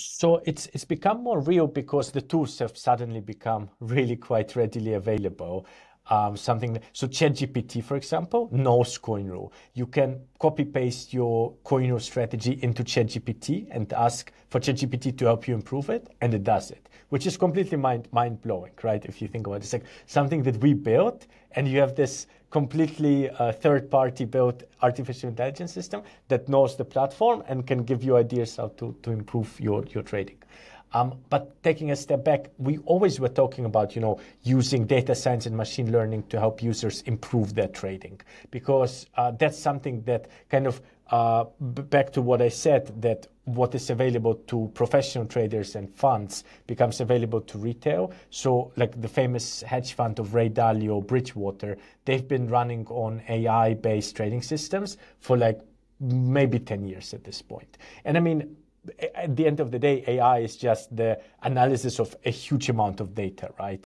So it's it's become more real because the tools have suddenly become really quite readily available. Um, something so ChatGPT, for example, knows CoinRule. You can copy paste your CoinRule strategy into ChatGPT and ask for ChatGPT to help you improve it, and it does it, which is completely mind mind blowing, right? If you think about it, it's like something that we built, and you have this completely uh, third party built artificial intelligence system that knows the platform and can give you ideas how to, to improve your, your trading. Um, but taking a step back, we always were talking about, you know, using data science and machine learning to help users improve their trading, because uh, that's something that kind of uh, back to what I said that what is available to professional traders and funds becomes available to retail. So, like the famous hedge fund of Ray Dalio, Bridgewater, they've been running on AI-based trading systems for like maybe 10 years at this point. And I mean, at the end of the day, AI is just the analysis of a huge amount of data, right?